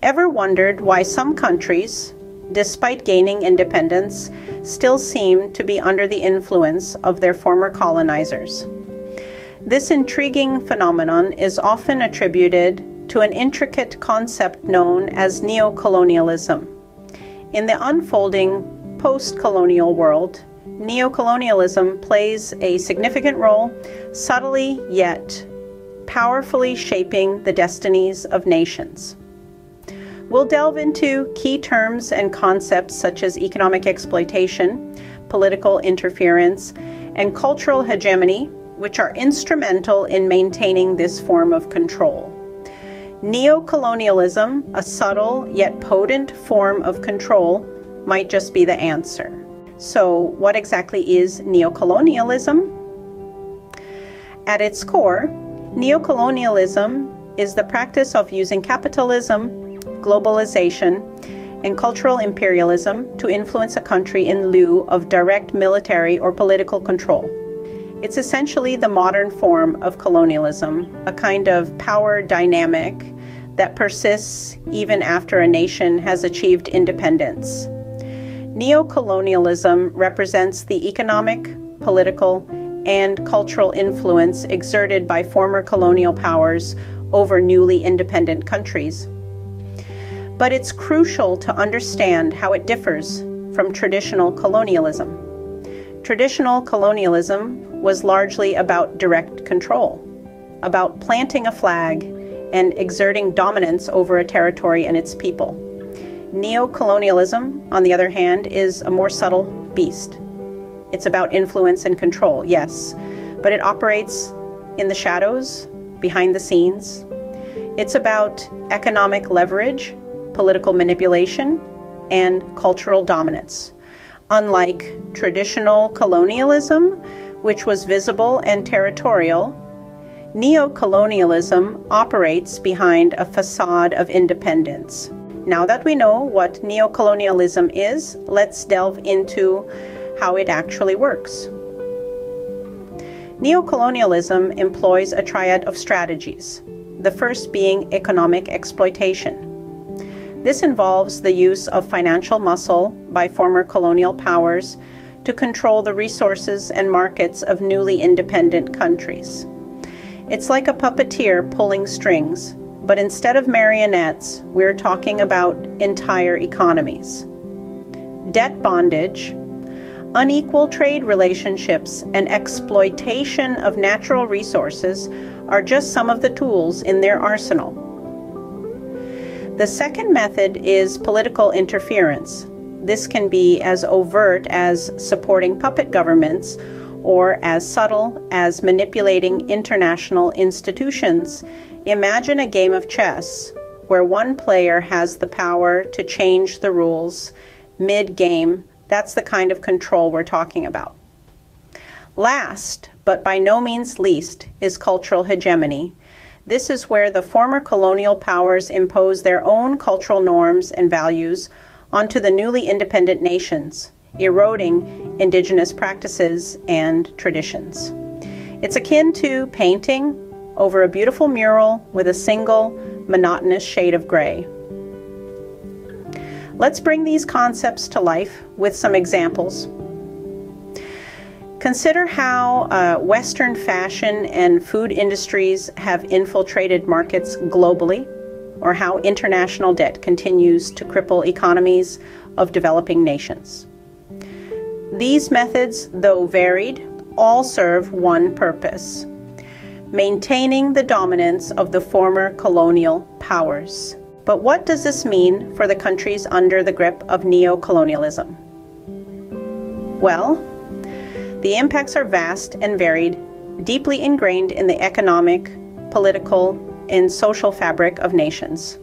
Ever wondered why some countries, despite gaining independence, still seem to be under the influence of their former colonizers? This intriguing phenomenon is often attributed to an intricate concept known as neocolonialism. In the unfolding post colonial world, neocolonialism plays a significant role, subtly yet powerfully shaping the destinies of nations. We'll delve into key terms and concepts such as economic exploitation, political interference, and cultural hegemony, which are instrumental in maintaining this form of control. Neocolonialism, a subtle yet potent form of control, might just be the answer. So, what exactly is neocolonialism? At its core, neocolonialism is the practice of using capitalism, globalization, and cultural imperialism to influence a country in lieu of direct military or political control. It's essentially the modern form of colonialism, a kind of power dynamic that persists even after a nation has achieved independence. Neocolonialism represents the economic, political, and cultural influence exerted by former colonial powers over newly independent countries. But it's crucial to understand how it differs from traditional colonialism. Traditional colonialism was largely about direct control, about planting a flag and exerting dominance over a territory and its people. Neocolonialism, on the other hand, is a more subtle beast. It's about influence and control, yes, but it operates in the shadows, behind the scenes. It's about economic leverage, political manipulation, and cultural dominance. Unlike traditional colonialism, which was visible and territorial, neocolonialism operates behind a facade of independence. Now that we know what neocolonialism is, let's delve into how it actually works. Neocolonialism employs a triad of strategies, the first being economic exploitation. This involves the use of financial muscle by former colonial powers to control the resources and markets of newly independent countries. It's like a puppeteer pulling strings, but instead of marionettes, we're talking about entire economies. Debt bondage, unequal trade relationships, and exploitation of natural resources are just some of the tools in their arsenal. The second method is political interference. This can be as overt as supporting puppet governments or as subtle as manipulating international institutions Imagine a game of chess where one player has the power to change the rules mid game. That's the kind of control we're talking about. Last, but by no means least, is cultural hegemony. This is where the former colonial powers impose their own cultural norms and values onto the newly independent nations, eroding indigenous practices and traditions. It's akin to painting over a beautiful mural with a single, monotonous shade of gray. Let's bring these concepts to life with some examples. Consider how uh, Western fashion and food industries have infiltrated markets globally, or how international debt continues to cripple economies of developing nations. These methods, though varied, all serve one purpose maintaining the dominance of the former colonial powers. But what does this mean for the countries under the grip of neo-colonialism? Well, the impacts are vast and varied, deeply ingrained in the economic, political, and social fabric of nations.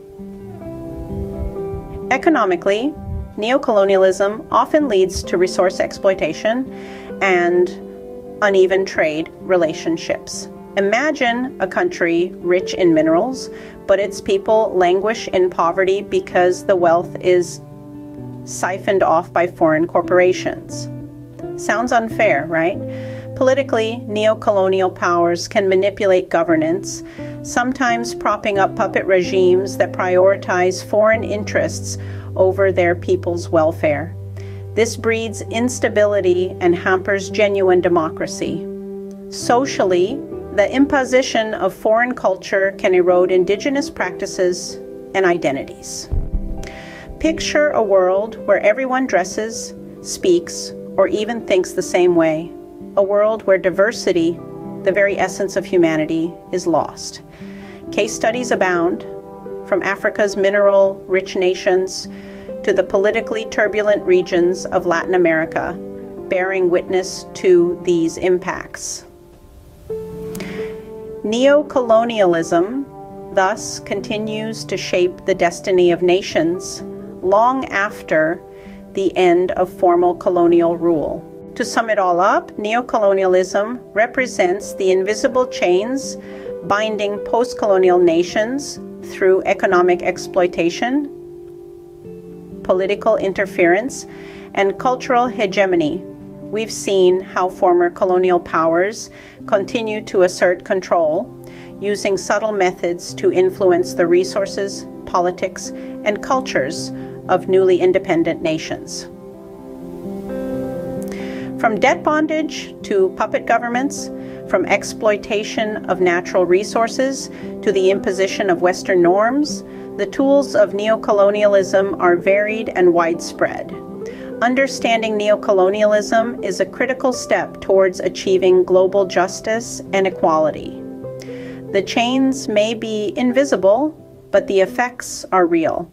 Economically, neocolonialism often leads to resource exploitation and uneven trade relationships. Imagine a country rich in minerals, but its people languish in poverty because the wealth is siphoned off by foreign corporations. Sounds unfair, right? Politically, neo-colonial powers can manipulate governance sometimes propping up puppet regimes that prioritize foreign interests over their people's welfare. This breeds instability and hampers genuine democracy. Socially, the imposition of foreign culture can erode indigenous practices and identities. Picture a world where everyone dresses, speaks, or even thinks the same way. A world where diversity, the very essence of humanity, is lost. Case studies abound, from Africa's mineral rich nations to the politically turbulent regions of Latin America, bearing witness to these impacts. Neocolonialism thus continues to shape the destiny of nations long after the end of formal colonial rule. To sum it all up, neocolonialism represents the invisible chains binding post colonial nations through economic exploitation, political interference, and cultural hegemony. We've seen how former colonial powers continue to assert control using subtle methods to influence the resources, politics, and cultures of newly independent nations. From debt bondage to puppet governments, from exploitation of natural resources to the imposition of Western norms, the tools of neocolonialism are varied and widespread. Understanding neocolonialism is a critical step towards achieving global justice and equality. The chains may be invisible, but the effects are real.